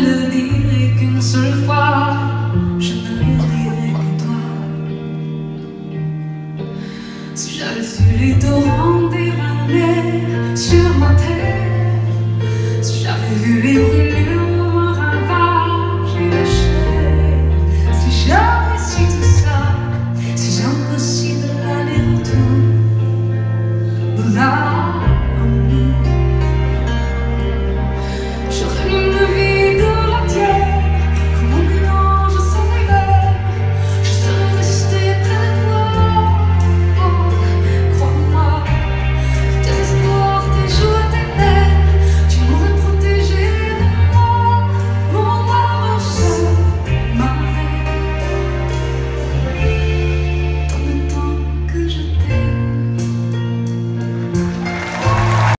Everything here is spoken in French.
le dirai qu'une seule fois, je ne le dirai que toi. Si j'avais su les torrents dévaler sur ma terre, si j'avais vu les brûlures, un ravage et la chair, si j'avais su tout ça, si impossible l'aller-retour là.